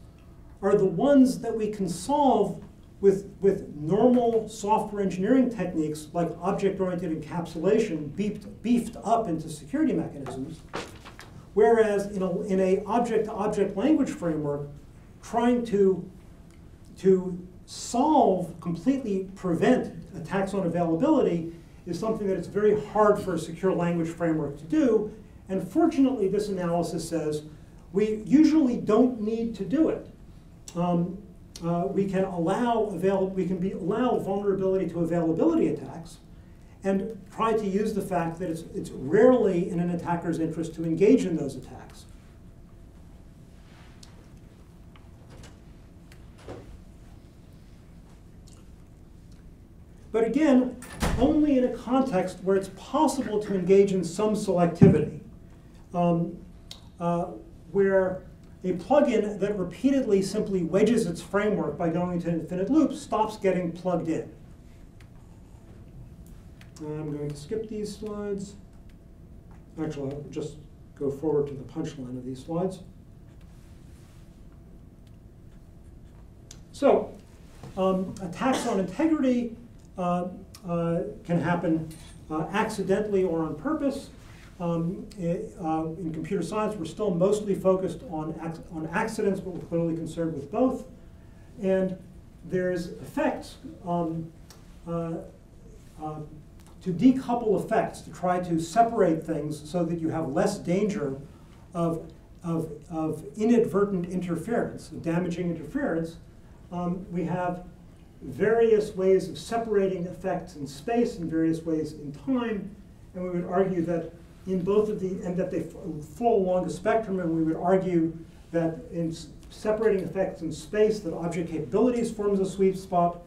are the ones that we can solve with, with normal software engineering techniques like object-oriented encapsulation beefed, beefed up into security mechanisms. Whereas in a, in a object-to-object language framework, trying to, to solve, completely prevent attacks on availability is something that it's very hard for a secure language framework to do. And fortunately, this analysis says we usually don't need to do it. Um, uh, we can allow avail we can be allow vulnerability to availability attacks and try to use the fact that it's, it's rarely in an attacker's interest to engage in those attacks. But again, only in a context where it's possible to engage in some selectivity, um, uh, where a plugin that repeatedly simply wedges its framework by going to infinite loops stops getting plugged in. I'm going to skip these slides. Actually, I'll just go forward to the punchline of these slides. So, um, attacks on integrity uh, uh, can happen uh, accidentally or on purpose. Um, it, uh, in computer science, we're still mostly focused on, on accidents, but we're clearly concerned with both. And there's effects um, uh, uh, to decouple effects, to try to separate things so that you have less danger of, of, of inadvertent interference, damaging interference. Um, we have various ways of separating effects in space and various ways in time, and we would argue that in both of the, and that they fall along the spectrum, and we would argue that in separating effects in space, that object capabilities forms a sweet spot,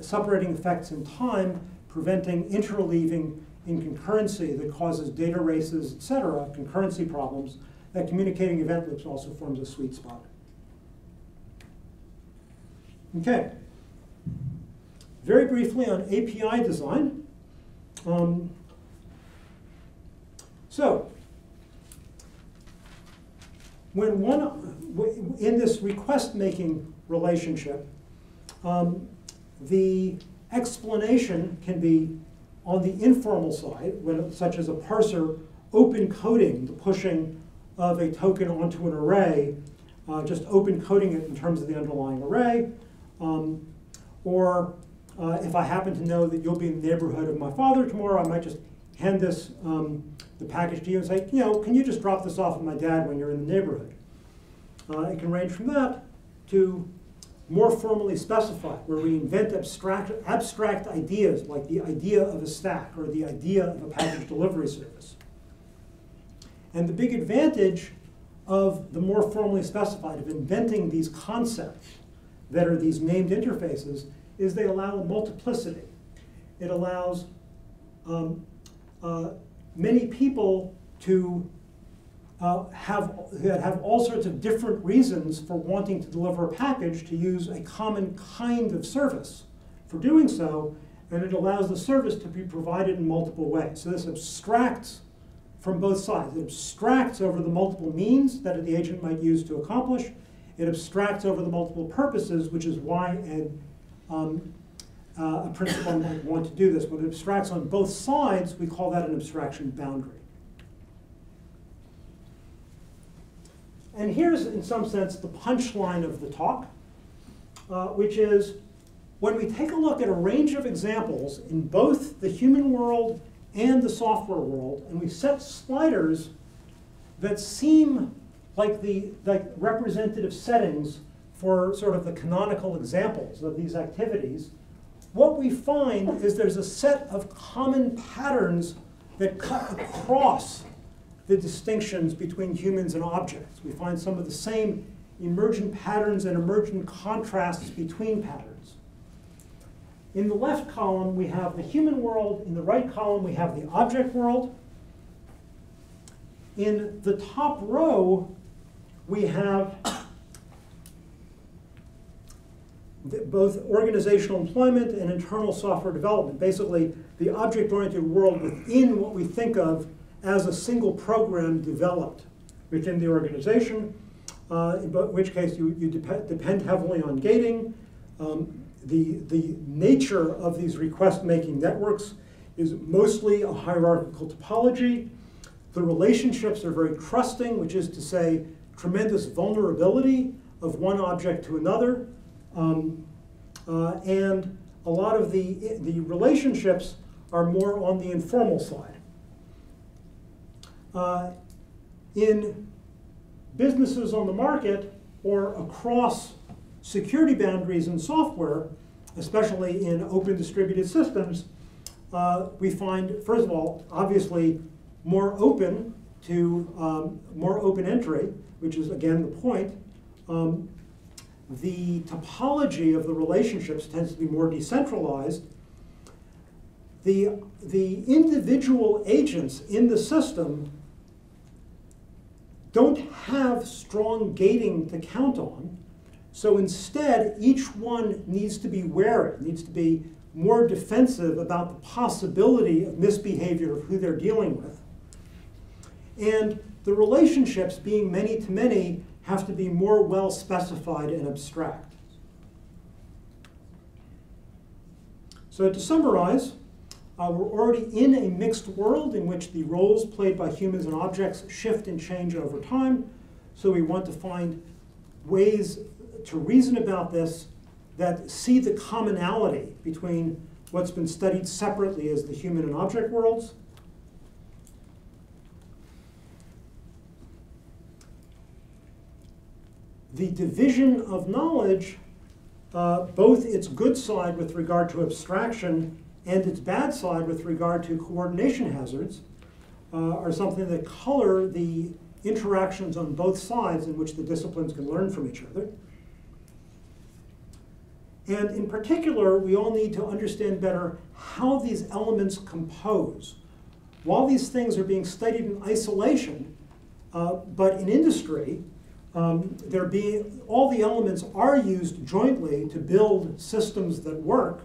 separating effects in time, preventing interleaving in concurrency that causes data races, et cetera, concurrency problems, that communicating event loops also forms a sweet spot. Okay. Very briefly on API design. Um, so, when one, in this request making relationship, um, the explanation can be on the informal side, when, such as a parser open coding the pushing of a token onto an array, uh, just open coding it in terms of the underlying array, um, or uh, if I happen to know that you'll be in the neighborhood of my father tomorrow, I might just hand this um, the package to you and say, you know, can you just drop this off with my dad when you're in the neighborhood? Uh, it can range from that to more formally specified, where we invent abstract, abstract ideas like the idea of a stack or the idea of a package delivery service. And the big advantage of the more formally specified, of inventing these concepts that are these named interfaces, is they allow a multiplicity. It allows um, uh, many people to uh, have, have all sorts of different reasons for wanting to deliver a package to use a common kind of service for doing so, and it allows the service to be provided in multiple ways. So this abstracts from both sides. It abstracts over the multiple means that the agent might use to accomplish. It abstracts over the multiple purposes, which is why an um, uh, a principal might want to do this. but it abstracts on both sides, we call that an abstraction boundary. And here's, in some sense, the punchline of the talk, uh, which is when we take a look at a range of examples in both the human world and the software world, and we set sliders that seem like the like representative settings for sort of the canonical examples of these activities, what we find is there's a set of common patterns that cut across the distinctions between humans and objects. We find some of the same emergent patterns and emergent contrasts between patterns. In the left column, we have the human world. In the right column, we have the object world. In the top row, we have both organizational employment and internal software development. Basically, the object-oriented world within what we think of as a single program developed within the organization, uh, in which case you, you dep depend heavily on gating. Um, the, the nature of these request-making networks is mostly a hierarchical topology. The relationships are very trusting, which is to say tremendous vulnerability of one object to another. Um, uh, and a lot of the, the relationships are more on the informal side. Uh, in businesses on the market or across security boundaries in software, especially in open distributed systems, uh, we find, first of all, obviously more open to um, more open entry, which is again the point. Um, the topology of the relationships tends to be more decentralized. The, the individual agents in the system don't have strong gating to count on. So instead, each one needs to be wary, needs to be more defensive about the possibility of misbehavior of who they're dealing with. And the relationships, being many to many, have to be more well specified and abstract. So to summarize, uh, we're already in a mixed world in which the roles played by humans and objects shift and change over time. So we want to find ways to reason about this that see the commonality between what's been studied separately as the human and object worlds. The division of knowledge, uh, both its good side with regard to abstraction and its bad side with regard to coordination hazards, uh, are something that color the interactions on both sides in which the disciplines can learn from each other. And in particular, we all need to understand better how these elements compose. While these things are being studied in isolation, uh, but in industry, um, there being, all the elements are used jointly to build systems that work.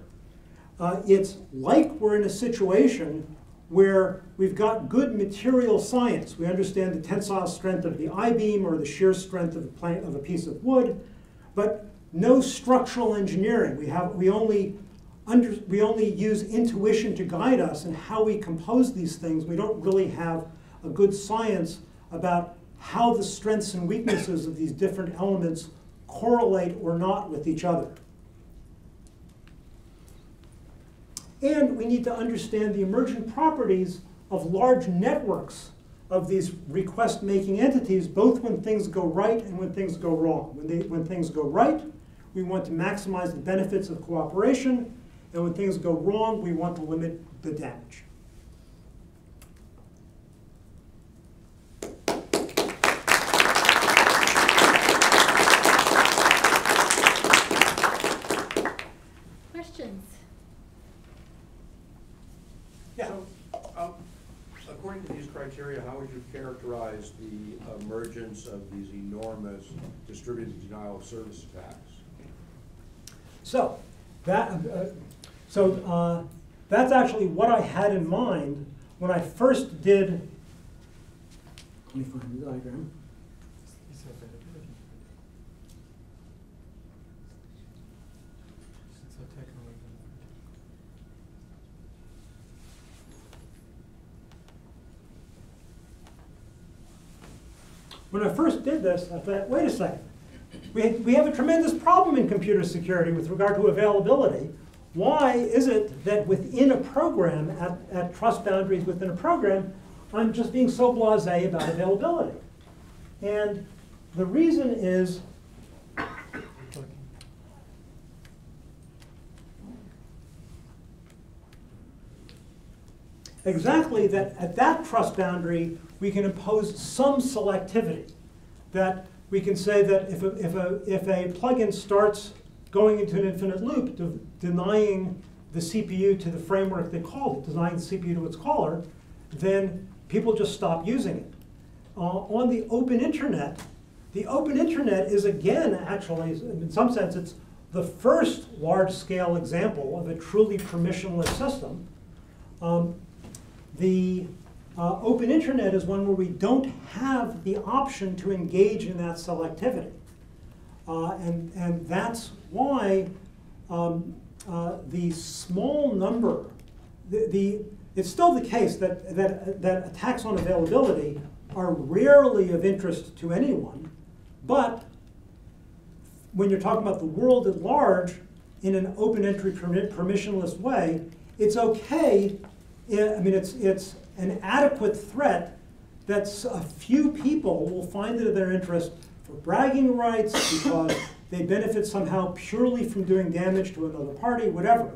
Uh, it's like we're in a situation where we've got good material science. We understand the tensile strength of the I-beam or the shear strength of a, plant, of a piece of wood, but no structural engineering. We, have, we, only under, we only use intuition to guide us in how we compose these things. We don't really have a good science about how the strengths and weaknesses of these different elements correlate or not with each other. And we need to understand the emergent properties of large networks of these request-making entities, both when things go right and when things go wrong. When, they, when things go right, we want to maximize the benefits of cooperation, and when things go wrong, we want to limit the damage. Questions? Yeah. So, um, according to these criteria, how would you characterize the emergence of these enormous distributed denial of service attacks? So that uh, so uh, that's actually what I had in mind when I first did. Let me find the diagram. When I first did this, I thought, wait a second. We, we have a tremendous problem in computer security with regard to availability. Why is it that within a program, at, at trust boundaries within a program, I'm just being so blasé about availability? And the reason is exactly that at that trust boundary, we can impose some selectivity. That we can say that if a, if a, if a plugin starts going into an infinite loop, de denying the CPU to the framework they called it, denying the CPU to its caller, then people just stop using it. Uh, on the open internet, the open internet is again, actually, in some sense, it's the first large-scale example of a truly permissionless system. Um, the uh, open internet is one where we don't have the option to engage in that selectivity. Uh, and, and that's why um, uh, the small number, the, the, it's still the case that, that, that attacks on availability are rarely of interest to anyone, but when you're talking about the world at large in an open entry permit, permissionless way, it's okay. I mean, it's, it's an adequate threat that a few people will find it of their interest for bragging rights because they benefit somehow purely from doing damage to another party, whatever.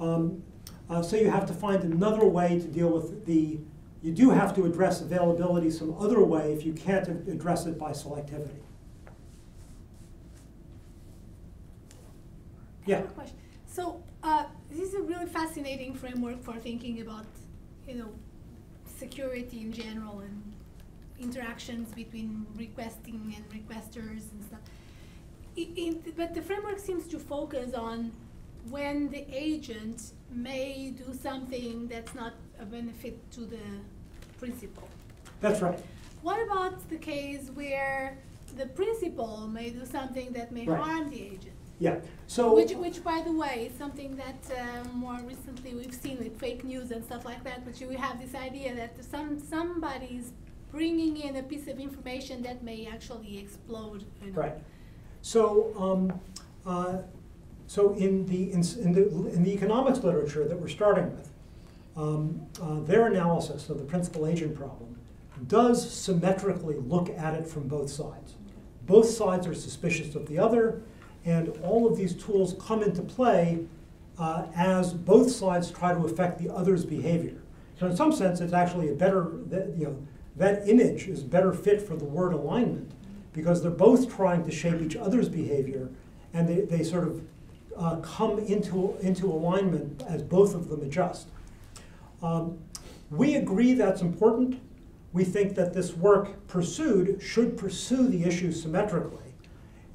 Um, uh, so you have to find another way to deal with the, you do have to address availability some other way if you can't address it by selectivity. Yeah. So uh, this is a really fascinating framework for thinking about, you know, security in general and interactions between requesting and requesters and stuff. I- in- but the framework seems to focus on when the agent may do something that's not a benefit to the principal. That's right. What about the case where the principal may do something that may Right. harm the agent? Yeah, so. Which, which, by the way, is something that uh, more recently we've seen with fake news and stuff like that. But you have this idea that some somebody's bringing in a piece of information that may actually explode. You know. Right. So, um, uh, so in the, in, in the, in the economics literature that we're starting with, um, uh, their analysis of the principal agent problem does symmetrically look at it from both sides. Both sides are suspicious of the other, and all of these tools come into play uh, as both sides try to affect the other's behavior. So in some sense, it's actually a better, you know, that image is better fit for the word alignment because they're both trying to shape each other's behavior and they, they sort of uh, come into, into alignment as both of them adjust. Um, we agree that's important. We think that this work pursued should pursue the issue symmetrically.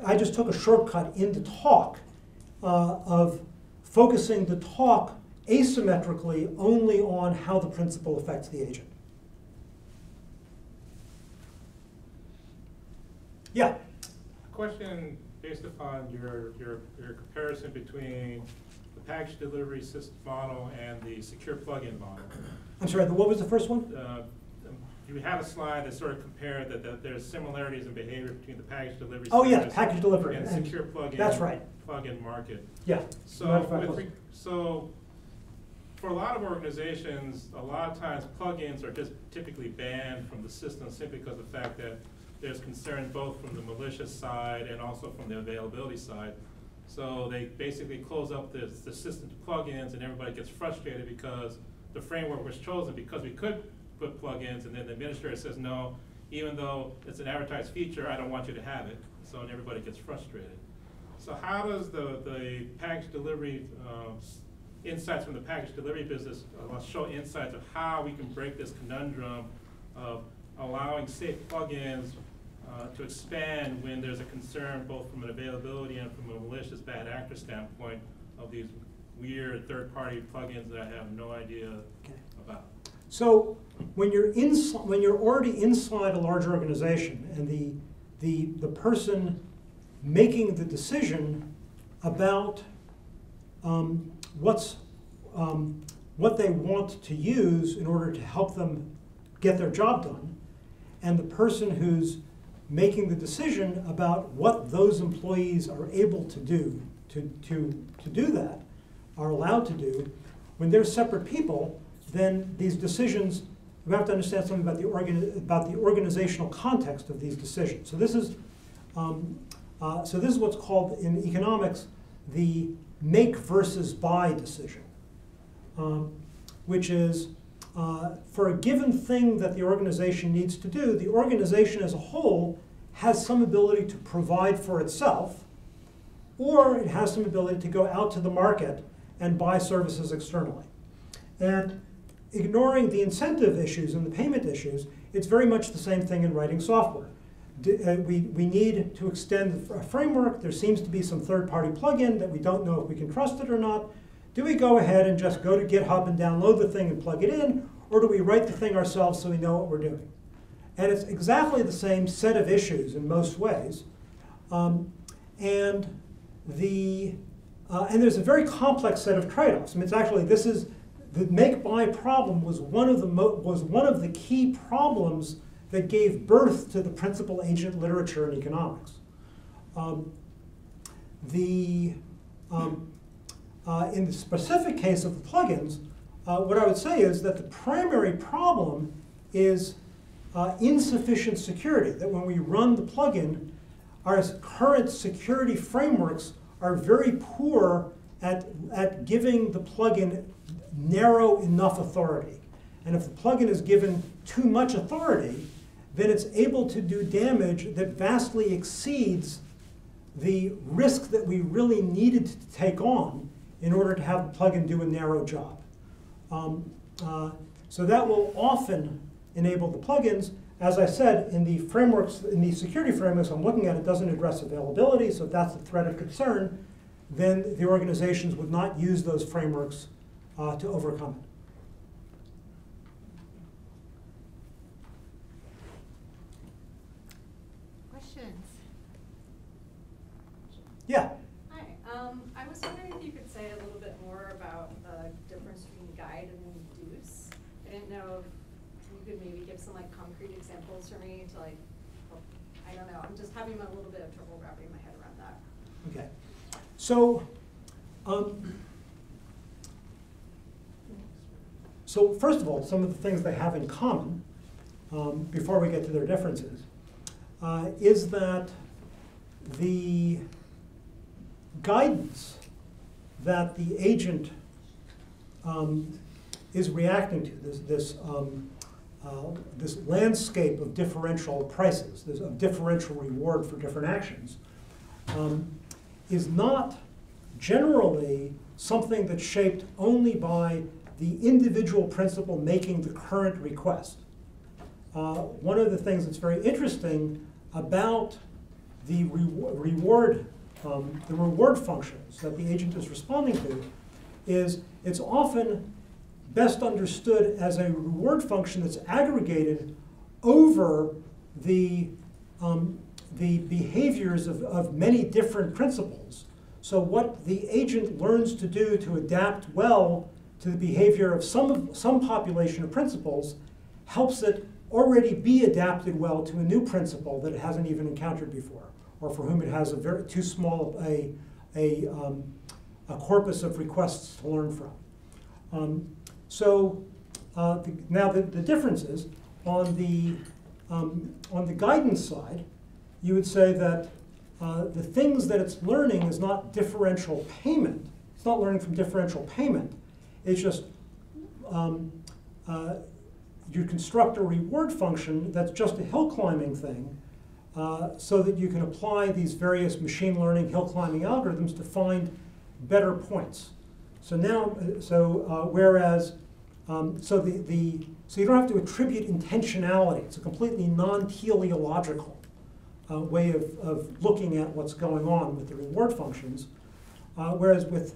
I just took a shortcut in the talk uh, of focusing the talk asymmetrically only on how the principal affects the agent. Yeah, Question based upon your, your, your comparison between the package delivery system model and the secure plugin model. I'm sorry, what was the first one? Uh, You had a slide that sort of compared that, that there's similarities in behavior between the package delivery. Oh, yeah, service package delivery. And and- secure plugin. That's right. Plugin market. Yeah. So, with so, for a lot of organizations, a lot of times plugins are just typically banned from the system simply because of the fact that there's concern both from the malicious side and also from the availability side. So they basically close up the, the system to plugins and everybody gets frustrated because the framework was chosen because we could put plugins and then the administrator says, no, even though it's an advertised feature, I don't want you to have it. So and everybody gets frustrated. So how does the, the package delivery, um, insights from the package delivery business uh, show insights of how we can break this conundrum of allowing safe plugins uh, to expand when there's a concern both from an availability and from a malicious bad actor standpoint of these weird third-party plugins that I have no idea? So when you're inside, when you're already inside a large organization and the, the, the person making the decision about um, what's, um, what they want to use in order to help them get their job done, and the person who's making the decision about what those employees are able to do to, to, to do that, are allowed to do, when they're separate people, then these decisions, we have to understand something about the, about the organizational context of these decisions. So this is, um, uh, so this is what's called in economics the make versus buy decision, um, which is uh, for a given thing that the organization needs to do, the organization as a whole has some ability to provide for itself, or it has some ability to go out to the market and buy services externally. And ignoring the incentive issues and the payment issues, it's very much the same thing in writing software. Uh, we, we need to extend a framework. There seems to be some third party plugin that we don't know if we can trust it or not. Do we go ahead and just go to GitHub and download the thing and plug it in, or do we write the thing ourselves so we know what we're doing? And it's exactly the same set of issues in most ways. Um, and the uh, and there's a very complex set of trade-offs. I mean, it's actually this is the make-buy problem was one of the was one of the key problems that gave birth to the principal agent literature in economics. Um, the um, uh, in the specific case of the plugins, uh, what I would say is that the primary problem is uh, insufficient security. That when we run the plugin, our current security frameworks are very poor at, at giving the plugin narrow enough authority. And if the plugin is given too much authority, then it's able to do damage that vastly exceeds the risk that we really needed to take on in order to have the plugin do a narrow job. Um, uh, so that will often enable the plugins. as I said, in the frameworks, in the security frameworks I'm looking at, it doesn't address availability, so if that's a threat of concern, then the organizations would not use those frameworks uh, to overcome it. Questions? Yeah, Hi, um, I was wondering if you could say a little bit more about the difference between guide and induce. I didn't know if you could maybe give some like concrete examples for me to like, I don't know, I'm just having a little bit of trouble wrapping my head around that. okay. So, um, so first of all, some of the things they have in common, um, before we get to their differences, uh, is that the guidance that the agent um, is reacting to, this, this, um, uh, this landscape of differential prices, this of differential reward for different actions, um, is not generally something that's shaped only by the individual principal making the current request. Uh, one of the things that's very interesting about the rewa- reward, um, the reward functions that the agent is responding to is it's often best understood as a reward function that's aggregated over the, um, the behaviors of, of many different principals. So what the agent learns to do to adapt well to the behavior of some, some population of principals helps it already be adapted well to a new principal that it hasn't even encountered before, or for whom it has a very too small a, a, um, a corpus of requests to learn from. Um, so uh, the, now the, the difference is on the um, on the guidance side, you would say that uh, the things that it's learning is not differential payment. It's not learning from differential payment. It's just um, uh, you construct a reward function that's just a hill climbing thing uh, so that you can apply these various machine learning hill climbing algorithms to find better points. So now, uh, so uh, whereas, um, so the, the, so you don't have to attribute intentionality. It's a completely non-teleological uh, way of, of looking at what's going on with the reward functions. Uh, whereas with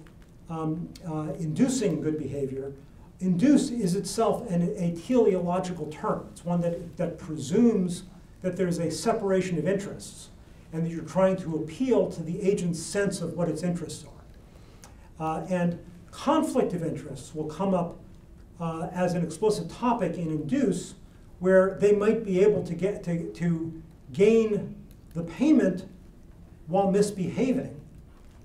um, uh, inducing good behavior, induce is itself an, a teleological term. It's one that, that presumes that there's a separation of interests and that you're trying to appeal to the agent's sense of what its interests are. Uh, and conflict of interests will come up uh, as an explicit topic in induce, where they might be able to get to, to gain the payment while misbehaving,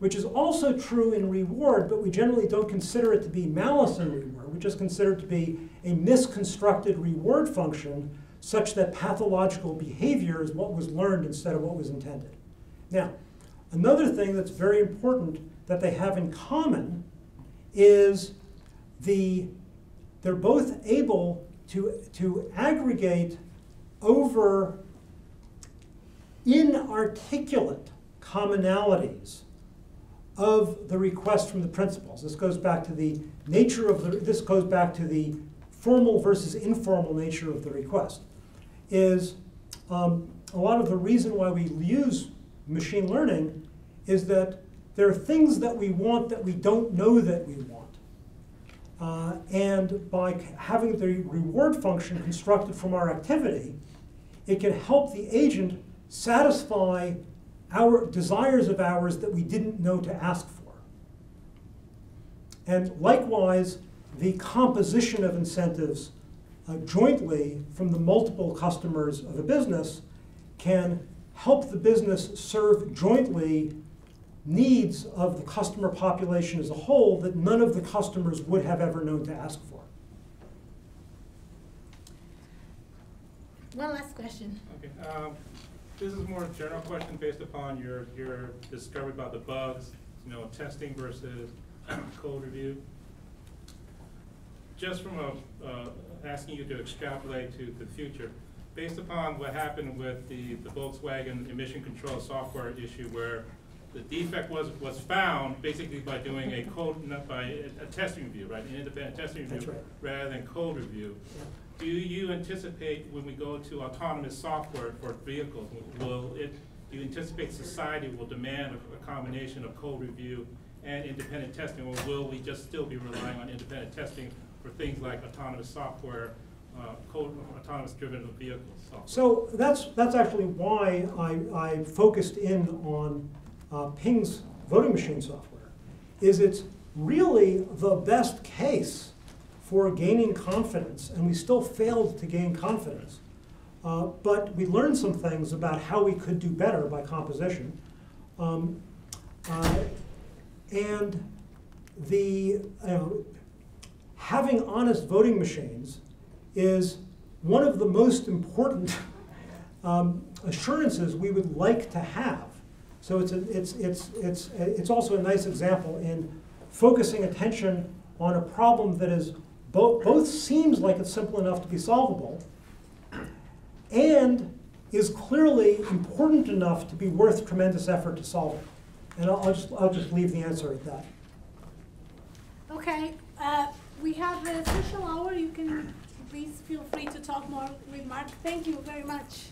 which is also true in reward, but we generally don't consider it to be malice in reward. We just consider it to be a misconstructed reward function such that pathological behavior is what was learned instead of what was intended. Now, another thing that's very important that they have in common is the they're both able to, to aggregate over inarticulate commonalities of the request from the principals. This goes back to the nature of the, this goes back to the formal versus informal nature of the request. Is um, a lot of the reason why we use machine learning is that there are things that we want that we don't know that we want. Uh, and by having the reward function constructed from our activity, it can help the agent satisfy our desires of ours that we didn't know to ask for. And likewise, the composition of incentives uh, jointly from the multiple customers of a business can help the business serve jointly needs of the customer population as a whole that none of the customers would have ever known to ask for. One last question. Okay, um, this is more a general question based upon your, your discovery about the bugs, you know, testing versus code review. Just from a, uh, asking you to extrapolate to the future, based upon what happened with the, the Volkswagen emission control software issue where the defect was, was found basically by doing a code, not by a, a testing review, right, an independent testing review, right. rather than code review. Do you anticipate when we go to autonomous software for vehicles, will it, do you anticipate society will demand a- a combination of code review and independent testing, or will we just still be relying on independent testing for things like autonomous software, uh, code, autonomous driven vehicles? software? So that's, that's actually why I, I focused in on uh, Ping's voting machine software, is it's really the best case for gaining confidence, and we still failed to gain confidence. Uh, but we learned some things about how we could do better by composition. Um, uh, and the, know, having honest voting machines is one of the most important um, assurances we would like to have. So it's, a, it's, it's, it's, it's also a nice example in focusing attention on a problem that is both, both seems like it's simple enough to be solvable and is clearly important enough to be worth tremendous effort to solve it. And I'll, I'll just, I'll just leave the answer at that. Okay, uh, we have the social hour. You can please feel free to talk more with Mark. Thank you very much.